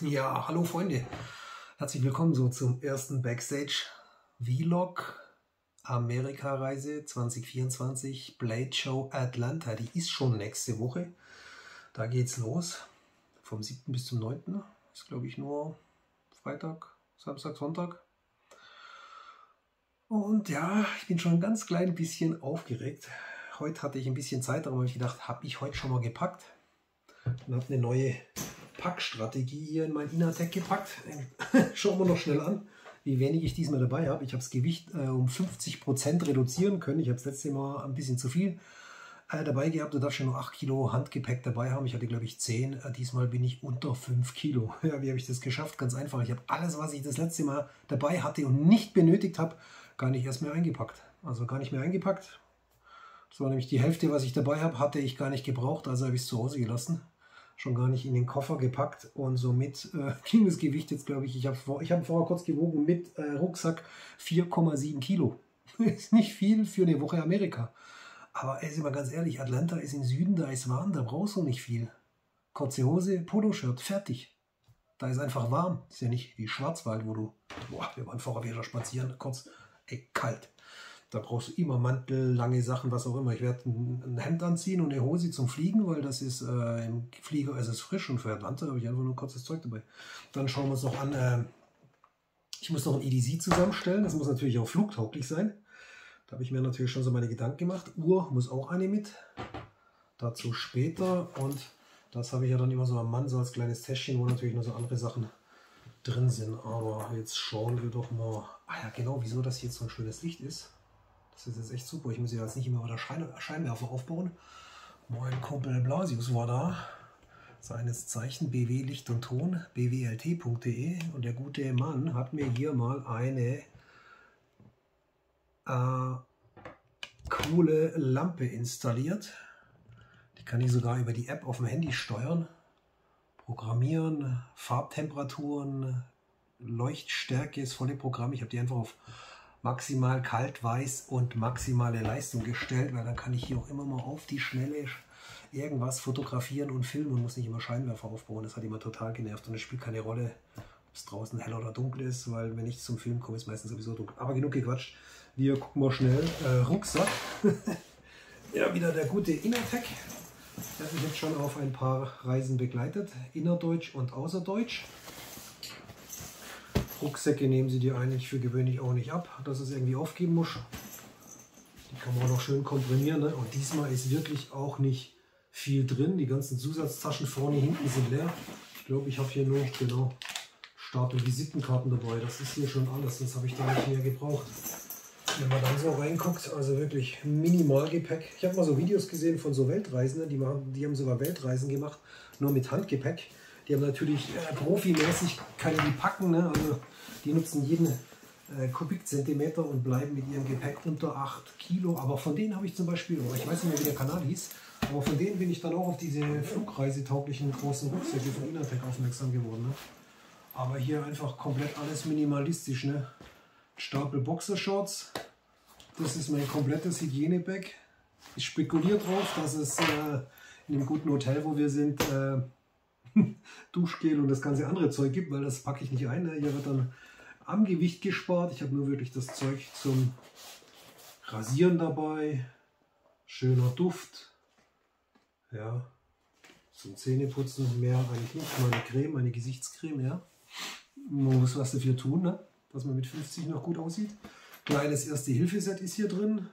Ja, hallo Freunde. Herzlich willkommen so zum ersten Backstage Vlog Amerika-Reise 2024 Blade Show Atlanta. Die ist schon nächste Woche. Da geht's los. Vom 7. bis zum 9. Ist glaube ich nur Freitag, Samstag, Sonntag. Und ja, ich bin schon ein ganz klein bisschen aufgeregt. Heute hatte ich ein bisschen Zeit, darum habe ich gedacht, habe ich heute schon mal gepackt und habe eine neue Packstrategie hier in mein Innertech gepackt. Schauen wir noch schnell an, wie wenig ich diesmal dabei habe. Ich habe das Gewicht äh, um 50% reduzieren können. Ich habe das letzte Mal ein bisschen zu viel äh, dabei gehabt. Du darfst schon nur 8 Kilo Handgepäck dabei haben. Ich hatte, glaube ich, 10. Äh, diesmal bin ich unter 5 Kilo. Ja, wie habe ich das geschafft? Ganz einfach. Ich habe alles, was ich das letzte Mal dabei hatte und nicht benötigt habe, gar nicht erst mehr eingepackt. Also gar nicht mehr eingepackt. Das war nämlich die Hälfte, was ich dabei habe, hatte ich gar nicht gebraucht, also habe ich es zu Hause gelassen. Schon gar nicht in den Koffer gepackt und somit äh, ging das Gewicht jetzt, glaube ich, ich habe vor, hab vorher kurz gewogen mit äh, Rucksack 4,7 Kilo. ist nicht viel für eine Woche Amerika. Aber ey, sind wir ganz ehrlich, Atlanta ist im Süden, da ist warm, da brauchst du nicht viel. Kurze Hose, Poloshirt, fertig. Da ist einfach warm. ist ja nicht wie Schwarzwald, wo du, boah, wir waren vorher wieder spazieren, kurz, ey, kalt. Da brauchst du immer Mantel, lange Sachen, was auch immer. Ich werde ein, Hemd anziehen und eine Hose zum Fliegen, weil das ist äh, im Flieger es ist frisch und für Atlanta habe ich einfach nur ein kurzes Zeug dabei. Dann schauen wir uns noch an. Äh, ich muss noch ein EDC zusammenstellen. Das muss natürlich auch flugtauglich sein. Da habe ich mir natürlich schon so meine Gedanken gemacht. Uhr muss auch eine mit. Dazu später. Und das habe ich ja dann immer so am Mann, so als kleines Täschchen, wo natürlich noch so andere Sachen drin sind. Aber jetzt schauen wir doch mal. Ah ja, genau, wieso das jetzt so ein schönes Licht ist. Das ist jetzt echt super. Ich muss ja jetzt nicht immer wieder Schein Scheinwerfer aufbauen. Mein Kumpel Blasius war da. Seines Zeichen BW Licht und Ton, bwlt.de. Und der gute Mann hat mir hier mal eine äh, coole Lampe installiert. Die kann ich sogar über die App auf dem Handy steuern. Programmieren, Farbtemperaturen, Leuchtstärke, ist volle Programm. Ich habe die einfach auf maximal kalt, weiß und maximale Leistung gestellt, weil dann kann ich hier auch immer mal auf die Schnelle irgendwas fotografieren und filmen und muss nicht immer Scheinwerfer aufbauen. Das hat immer total genervt und es spielt keine Rolle, ob es draußen hell oder dunkel ist, weil wenn ich zum Film komme, ist meistens sowieso dunkel. Aber genug gequatscht. Wir gucken mal schnell. Äh, Rucksack. ja, wieder der gute Innertech. Der hat mich jetzt schon auf ein paar Reisen begleitet. Innerdeutsch und Außerdeutsch. Rucksäcke nehmen sie dir eigentlich für gewöhnlich auch nicht ab, dass es irgendwie aufgeben muss. Die kann man auch noch schön komprimieren. Ne? Und diesmal ist wirklich auch nicht viel drin. Die ganzen Zusatztaschen vorne, hinten sind leer. Ich glaube, ich habe hier nur genau und Visitenkarten dabei. Das ist hier schon alles. Das habe ich da nicht mehr gebraucht. Wenn man dann so reinguckt, also wirklich Minimalgepäck. Ich habe mal so Videos gesehen von so Weltreisenden, die, machen, die haben sogar Weltreisen gemacht, nur mit Handgepäck. Die haben natürlich äh, profimäßig, kann die packen, ne? also die nutzen jeden äh, Kubikzentimeter und bleiben mit ihrem Gepäck unter 8 Kilo. Aber von denen habe ich zum Beispiel, oh, ich weiß nicht mehr, wie der Kanal hieß, aber von denen bin ich dann auch auf diese flugreisetauglichen großen Rucksäcke von Inatec aufmerksam geworden. Ne? Aber hier einfach komplett alles minimalistisch. Ne? Stapel Boxershorts, das ist mein komplettes Hygienebag. Ich spekuliere drauf, dass es äh, in dem guten Hotel, wo wir sind, äh, Duschgel und das ganze andere Zeug gibt, weil das packe ich nicht ein. Ne? Hier wird dann am Gewicht gespart. Ich habe nur wirklich das Zeug zum Rasieren dabei. Schöner Duft. Ja, zum Zähneputzen mehr eigentlich nicht. Meine Creme, meine Gesichtscreme, ja. Man muss was dafür tun, ne? dass man mit 50 noch gut aussieht. Kleines Erste-Hilfe-Set ist hier drin.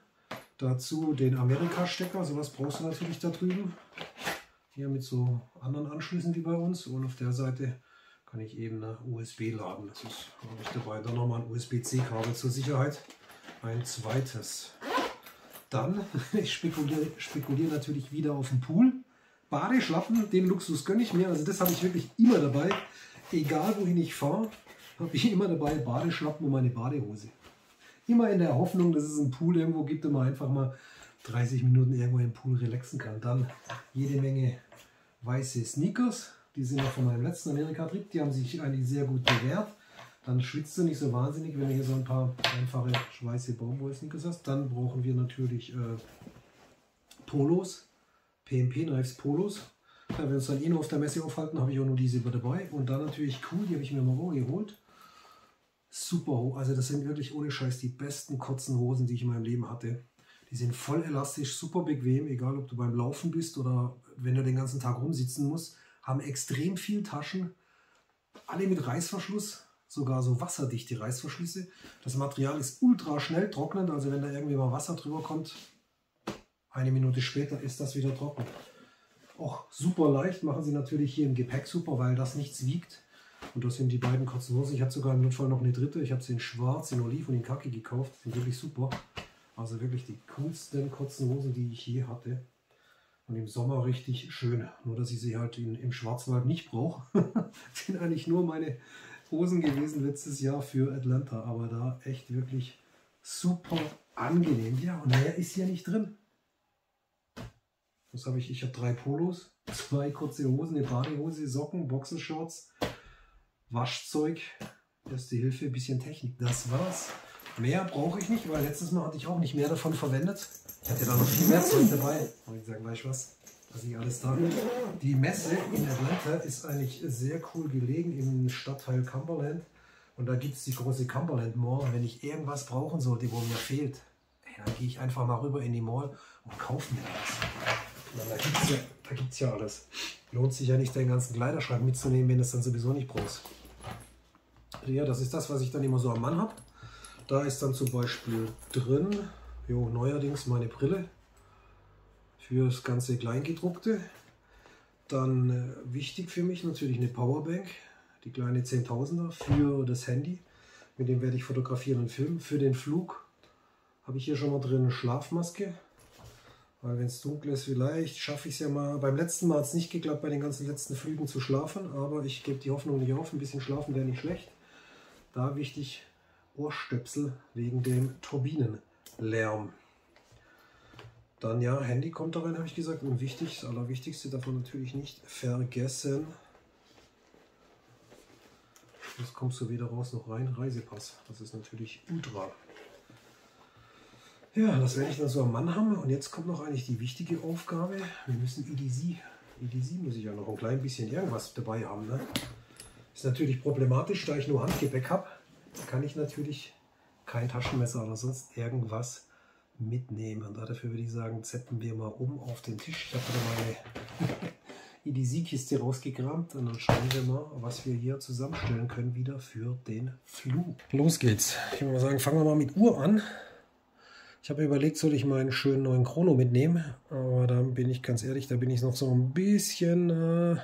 Dazu den Amerika-Stecker, sowas brauchst du natürlich da drüben. Hier mit so anderen Anschlüssen wie bei uns. Und auf der Seite kann ich eben eine USB laden. Das ist habe ich dabei. Dann nochmal ein USB-C-Kabel zur Sicherheit. Ein zweites. Dann, ich spekuliere, spekuliere natürlich wieder auf den Pool. Badeschlappen, den Luxus gönne ich mir. Also das habe ich wirklich immer dabei. Egal wohin ich fahre, habe ich immer dabei Badeschlappen und meine Badehose. Immer in der Hoffnung, dass es einen Pool irgendwo gibt und man einfach mal 30 Minuten irgendwo im Pool relaxen kann. Dann jede Menge weiße Sneakers. Die sind noch von meinem letzten Amerika-Trip. Die haben sich eigentlich sehr gut bewährt. Dann schwitzt du nicht so wahnsinnig, wenn du hier so ein paar einfache weiße Baumwoll-Sneakers hast. Dann brauchen wir natürlich äh, Polos, PMP-Knives Polos. Wenn wir uns dann eh nur auf der Messe aufhalten, habe ich auch nur diese dabei. Und dann natürlich cool, die habe ich mir mal geholt. Super, also das sind wirklich ohne Scheiß die besten kurzen Hosen, die ich in meinem Leben hatte. Die sind voll elastisch, super bequem, egal ob du beim Laufen bist oder wenn du den ganzen Tag rumsitzen musst. Haben extrem viel Taschen, alle mit Reißverschluss, sogar so wasserdichte Reißverschlüsse. Das Material ist ultra schnell trocknend, also wenn da irgendwie mal Wasser drüber kommt, eine Minute später ist das wieder trocken. Auch super leicht, machen sie natürlich hier im Gepäck super, weil das nichts wiegt. Und das sind die beiden kurzen. Ich hatte sogar im Notfall noch eine dritte. Ich habe sie in schwarz, in oliv und in kaki gekauft. Sind wirklich super. Also wirklich die coolsten kurzen Hosen, die ich je hatte. Und im Sommer richtig schön. Nur, dass ich sie halt in, im Schwarzwald nicht brauche. sind eigentlich nur meine Hosen gewesen letztes Jahr für Atlanta. Aber da echt wirklich super angenehm. Ja, und mehr ist hier nicht drin. Was habe ich? Ich habe drei Polos, zwei kurze Hosen, eine Badehose, Socken, Boxershorts, Waschzeug, Erste Hilfe, bisschen Technik. Das war's. Mehr brauche ich nicht, weil letztes Mal hatte ich auch nicht mehr davon verwendet. Ich hatte da noch viel mehr Zeug dabei. Und ich sage gleich was, was ich alles da. Die Messe in Atlanta ist eigentlich sehr cool gelegen im Stadtteil Cumberland. Und da gibt es die große Cumberland Mall. Und wenn ich irgendwas brauchen sollte, wo mir fehlt, dann gehe ich einfach mal rüber in die Mall und kaufe mir das. Da gibt es ja, ja alles. Lohnt sich ja nicht, deinen ganzen Kleiderschrank mitzunehmen, wenn du es dann sowieso nicht brauchst. Ja, das ist das, was ich dann immer so am Mann habe. Da ist dann zum Beispiel drin, jo, neuerdings meine Brille für das ganze Kleingedruckte. Dann äh, wichtig für mich natürlich eine Powerbank, die kleine 10.000er für das Handy. Mit dem werde ich fotografieren und filmen. Für den Flug habe ich hier schon mal drin eine Schlafmaske, weil wenn es dunkel ist, vielleicht schaffe ich es ja mal. Beim letzten Mal hat es nicht geklappt, bei den ganzen letzten Flügen zu schlafen. Aber ich gebe die Hoffnung nicht auf. Ein bisschen schlafen wäre nicht schlecht. Da wichtig Ohrstöpsel wegen dem Turbinenlärm. Dann ja, Handy kommt da rein, habe ich gesagt. Und wichtig, das Allerwichtigste davon natürlich nicht vergessen. Jetzt kommst du wieder raus noch rein. Reisepass. Das ist natürlich ultra ja, das werde ich dann so am Mann haben. Und jetzt kommt noch eigentlich die wichtige Aufgabe. Wir müssen EDC. EDC muss ich ja noch ein klein bisschen irgendwas dabei haben. Ne? Ist natürlich problematisch, da ich nur Handgepäck habe. Kann ich natürlich kein Taschenmesser oder sonst irgendwas mitnehmen. Und dafür würde ich sagen, zeppen wir mal um auf den Tisch. Ich habe wieder meine EDC-Kiste rausgekramt und dann schauen wir mal, was wir hier zusammenstellen können wieder für den Flug. Los geht's. Ich würde mal sagen, fangen wir mal mit Uhr an. Ich habe überlegt, soll ich meinen schönen neuen Chrono mitnehmen, aber dann bin ich ganz ehrlich, da bin ich noch so ein bisschen, äh,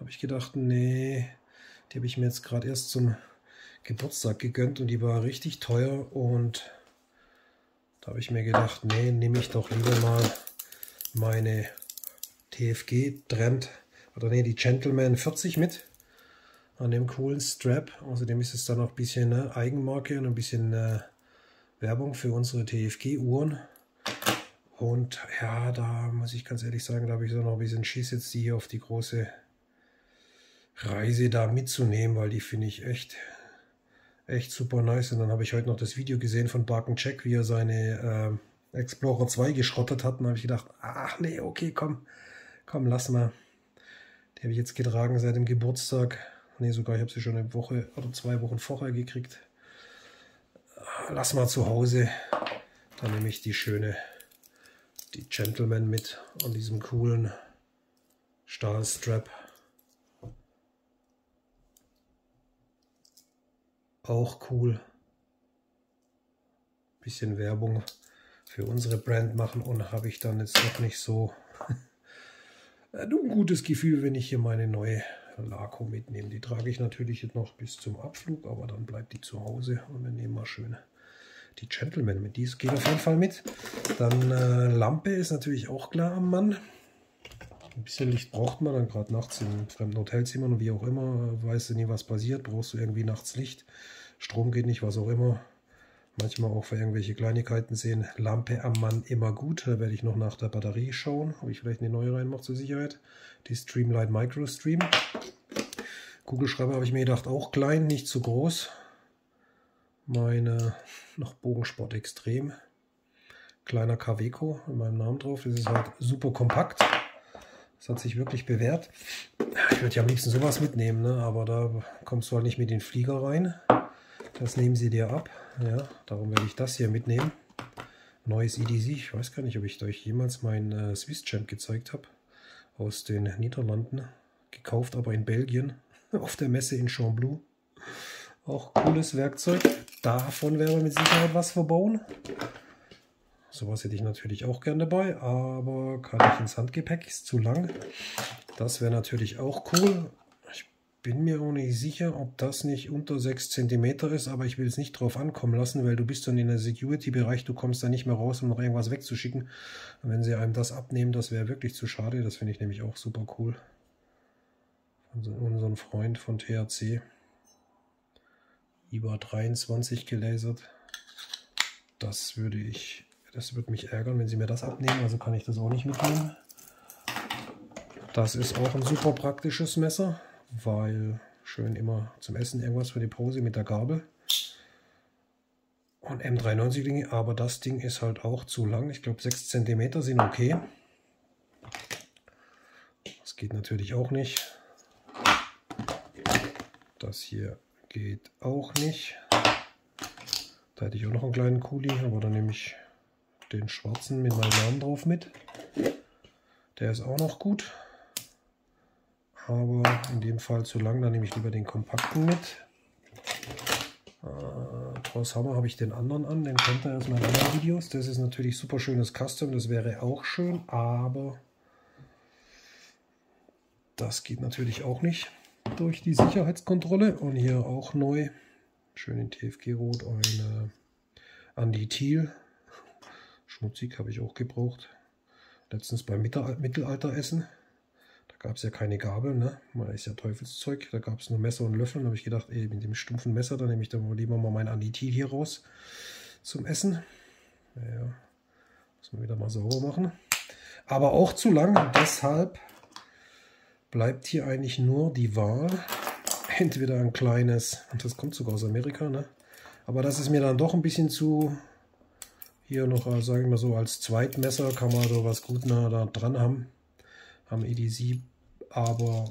habe ich gedacht, nee, die habe ich mir jetzt gerade erst zum Geburtstag gegönnt und die war richtig teuer und da habe ich mir gedacht, nee, nehme ich doch lieber mal meine TFG Trend oder nee, die Gentleman 40 mit an dem coolen Strap. Außerdem ist es dann noch ein bisschen ne, Eigenmarke und ein bisschen äh, Werbung für unsere TFG-Uhren. Und ja, da muss ich ganz ehrlich sagen, da habe ich so noch ein bisschen Schiss jetzt, die hier auf die große Reise da mitzunehmen, weil die finde ich echt, echt super nice. Und dann habe ich heute noch das Video gesehen von Barken Jack, wie er seine äh, Explorer 2 geschrottet hat. Und da habe ich gedacht, ach nee, okay, komm, komm, lass mal. Die habe ich jetzt getragen seit dem Geburtstag. Nee, sogar, ich habe sie schon eine Woche oder zwei Wochen vorher gekriegt lass mal zu Hause. Dann nehme ich die schöne, die Gentleman mit an diesem coolen Stahlstrap. Auch cool. Bisschen Werbung für unsere Brand machen und habe ich dann jetzt noch nicht so ein gutes Gefühl, wenn ich hier meine neue Laco mitnehme. Die trage ich natürlich jetzt noch bis zum Abflug, aber dann bleibt die zu Hause und wir nehmen mal schön die Gentleman mit. Dies geht auf jeden Fall mit. Dann äh, Lampe ist natürlich auch klar am Mann. Ein bisschen Licht braucht man dann gerade nachts in fremden Hotelzimmern und wie auch immer. Weißt du nie, was passiert. Brauchst du irgendwie nachts Licht. Strom geht nicht, was auch immer. Manchmal auch für irgendwelche Kleinigkeiten sehen. Lampe am Mann immer gut. Da werde ich noch nach der Batterie schauen, ob ich vielleicht eine neue reinmache zur Sicherheit. Die Streamlight Micro Stream. Kugelschreiber habe ich mir gedacht, auch klein, nicht zu groß meine noch Bogensport extrem. Kleiner Kaweco mit meinem Namen drauf. Das ist halt super kompakt. Das hat sich wirklich bewährt. Ich würde ja am liebsten sowas mitnehmen, ne? aber da kommst du halt nicht mit den Flieger rein. Das nehmen sie dir ab. Ja, darum werde ich das hier mitnehmen. Neues EDC. Ich weiß gar nicht, ob ich euch jemals meinen äh, Swiss Champ gezeigt habe. Aus den Niederlanden. Gekauft aber in Belgien. Auf der Messe in Chamblou. Auch cooles Werkzeug. Davon werden wir mit Sicherheit was verbauen. Sowas hätte ich natürlich auch gern dabei, aber kann ich ins Handgepäck, ist zu lang. Das wäre natürlich auch cool. Ich bin mir auch nicht sicher, ob das nicht unter 6 cm ist, aber ich will es nicht drauf ankommen lassen, weil du bist dann in der Security-Bereich, du kommst da nicht mehr raus, um noch irgendwas wegzuschicken. Wenn sie einem das abnehmen, das wäre wirklich zu schade. Das finde ich nämlich auch super cool. Von unserem Freund von THC. IBA 23 gelasert. Das würde ich das wird mich ärgern, wenn sie mir das abnehmen, also kann ich das auch nicht mitnehmen. Das ist auch ein super praktisches Messer, weil schön immer zum Essen irgendwas für die Pose mit der Gabel. Und M93 Dinge, aber das Ding ist halt auch zu lang. Ich glaube 6 cm sind okay. Das geht natürlich auch nicht. Das hier geht auch nicht. Da hätte ich auch noch einen kleinen Kuli, aber dann nehme ich den schwarzen mit meinem Namen drauf mit. Der ist auch noch gut. Aber in dem Fall zu lang, dann nehme ich lieber den kompakten mit. Äh, Hammer habe ich den anderen an, den kennt ihr aus meinen anderen Videos. Das ist natürlich super schönes Custom, das wäre auch schön, aber das geht natürlich auch nicht durch die Sicherheitskontrolle. Und hier auch neu, schön in TFG Rot, eine Andy Thiel Schmutzig habe ich auch gebraucht. Letztens beim Mittelalteressen. Da gab es ja keine Gabel, ne? Man ist ja Teufelszeug. Da gab es nur Messer und Löffel. Da habe ich gedacht, ey, mit dem stumpfen Messer, dann nehme ich dann lieber mal mein Anditil hier raus zum Essen. Naja, muss man wieder mal sauber machen. Aber auch zu lang. Deshalb bleibt hier eigentlich nur die Wahl. Entweder ein kleines, und das kommt sogar aus Amerika, ne? Aber das ist mir dann doch ein bisschen zu hier noch, äh, sage ich mal so, als Zweitmesser kann man da was gut nah da dran haben. Am EDC, aber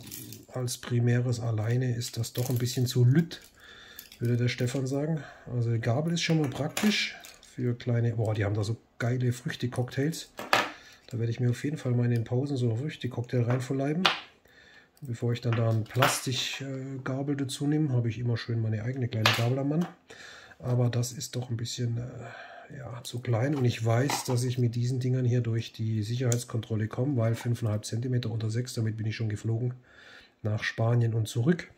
als primäres alleine ist das doch ein bisschen zu lütt, würde der Stefan sagen. Also die Gabel ist schon mal praktisch für kleine, boah, die haben da so geile Früchte-Cocktails. Da werde ich mir auf jeden Fall mal in den Pausen so einen Früchte-Cocktail reinverleiben. Bevor ich dann da ein Plastikgabel dazu nehme, habe ich immer schön meine eigene kleine Gabel am Mann. Aber das ist doch ein bisschen... Äh, ja, zu klein und ich weiß, dass ich mit diesen Dingern hier durch die Sicherheitskontrolle komme, weil 5,5 cm unter 6, damit bin ich schon geflogen nach Spanien und zurück.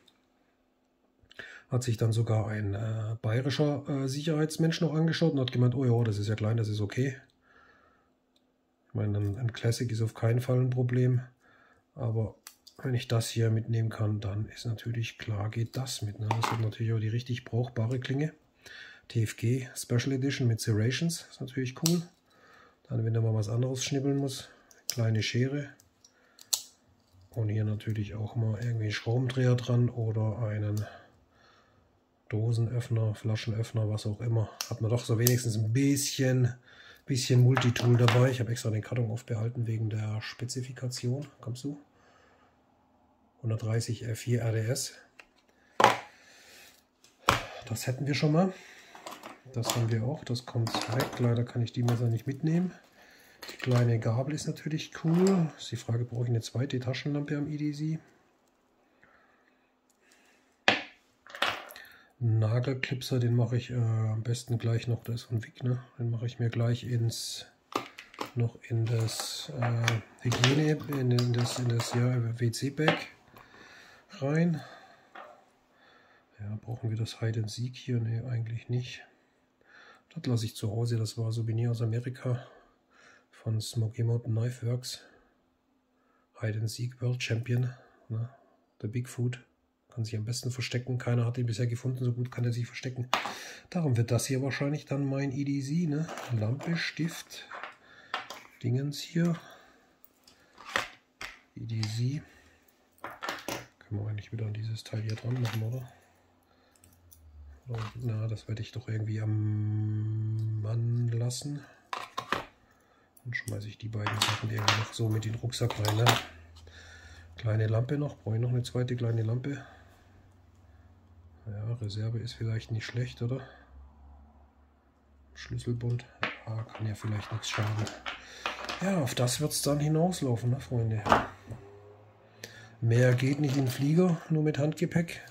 Hat sich dann sogar ein äh, bayerischer äh, Sicherheitsmensch noch angeschaut und hat gemeint, oh ja, das ist ja klein, das ist okay. Ich meine, ein, ein Classic ist auf keinen Fall ein Problem, aber wenn ich das hier mitnehmen kann, dann ist natürlich klar, geht das mit. Ne? Das ist natürlich auch die richtig brauchbare Klinge. TFG Special Edition mit Serrations. Ist natürlich cool. Dann, wenn er mal was anderes schnibbeln muss, kleine Schere. Und hier natürlich auch mal irgendwie Schraubendreher dran oder einen Dosenöffner, Flaschenöffner, was auch immer. Hat man doch so wenigstens ein bisschen, bisschen Multitool dabei. Ich habe extra den Karton aufbehalten wegen der Spezifikation. Kommst du? 130 R4 RDS. Das hätten wir schon mal. Das haben wir auch, das kommt weg. Leider kann ich die Messer nicht mitnehmen. Die kleine Gabel ist natürlich cool. Ist die Frage, brauche ich eine zweite Taschenlampe am EDC? Nagelklipser, den mache ich äh, am besten gleich noch, das ist von Wick, ne? Den mache ich mir gleich ins noch in das äh, Hygiene, in, das, in das ja, WC-Bag rein. Ja, brauchen wir das Hide and Seek hier? Ne, eigentlich nicht. Das lasse ich zu Hause. Das war Souvenir aus Amerika von Smoky Mountain Knife Works. Hide and Seek World Champion. Ne? Der Bigfoot. Kann sich am besten verstecken. Keiner hat ihn bisher gefunden. So gut kann er sich verstecken. Darum wird das hier wahrscheinlich dann mein EDC. Ne? Lampe, Stift, Dingens hier. EDC. Können wir eigentlich wieder an dieses Teil hier dran machen, oder? Na, das werde ich doch irgendwie am Mann lassen. Und schmeiße ich die beiden Sachen irgendwie noch so mit in den Rucksack rein. Ne? Kleine Lampe noch, brauche ich noch eine zweite kleine Lampe. Ja, Reserve ist vielleicht nicht schlecht, oder? Schlüsselbund. Ah, kann ja vielleicht nichts schaden. Ja, auf das wird es dann hinauslaufen, ne, Freunde. Mehr geht nicht in Flieger, nur mit Handgepäck.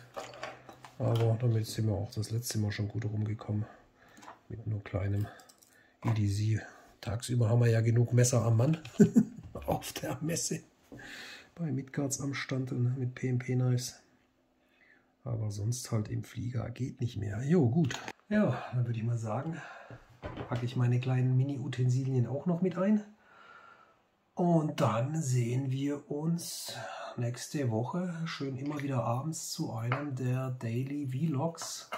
Aber damit sind wir auch das letzte Mal schon gut rumgekommen. Mit nur kleinem EDC. Tagsüber haben wir ja genug Messer am Mann. auf der Messe. Bei Midgards am Stand und mit PMP-Knives. Aber sonst halt im Flieger geht nicht mehr. Jo, gut. Ja, dann würde ich mal sagen, packe ich meine kleinen Mini-Utensilien auch noch mit ein. Und dann sehen wir uns nächste Woche schön immer wieder abends zu einem der Daily Vlogs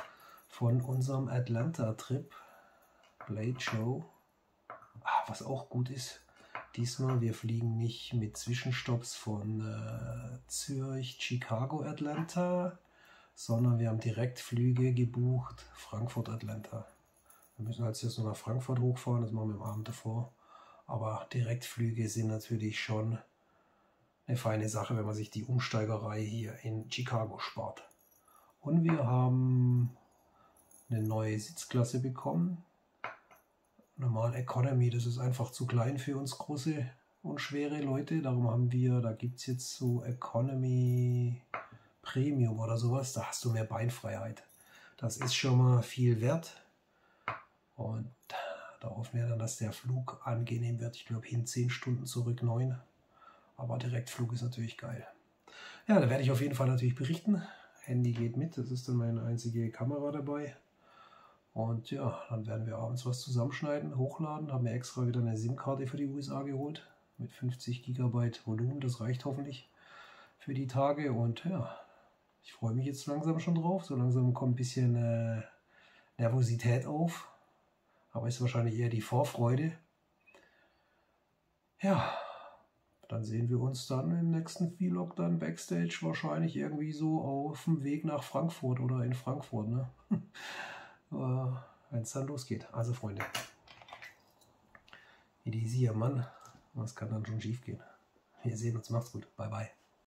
von unserem Atlanta-Trip, Blade Show. Ah, was auch gut ist, diesmal, wir fliegen nicht mit Zwischenstopps von äh, Zürich, Chicago, Atlanta, sondern wir haben Direktflüge gebucht, Frankfurt, Atlanta. Wir müssen als jetzt nur nach Frankfurt hochfahren, das machen wir am Abend davor. Aber Direktflüge sind natürlich schon eine feine Sache, wenn man sich die Umsteigerei hier in Chicago spart. Und wir haben eine neue Sitzklasse bekommen. Normal Economy, das ist einfach zu klein für uns große und schwere Leute. Darum haben wir, da gibt es jetzt so Economy Premium oder sowas. Da hast du mehr Beinfreiheit. Das ist schon mal viel wert. Und da hoffen wir dann, dass der Flug angenehm wird. Ich glaube, hin 10 Stunden zurück 9. Aber Direktflug ist natürlich geil. Ja, da werde ich auf jeden Fall natürlich berichten. Handy geht mit, das ist dann meine einzige Kamera dabei. Und ja, dann werden wir abends was zusammenschneiden, hochladen. Haben wir extra wieder eine SIM-Karte für die USA geholt. Mit 50 GB Volumen, das reicht hoffentlich für die Tage. Und ja, ich freue mich jetzt langsam schon drauf. So langsam kommt ein bisschen äh, Nervosität auf. Aber ist wahrscheinlich eher die Vorfreude. Ja, dann sehen wir uns dann im nächsten Vlog dann Backstage wahrscheinlich irgendwie so auf dem Weg nach Frankfurt oder in Frankfurt, ne? Äh, Wenn es dann losgeht. Also Freunde, wie die Mann, was kann dann schon schief gehen? Wir sehen uns, macht's gut, bye bye.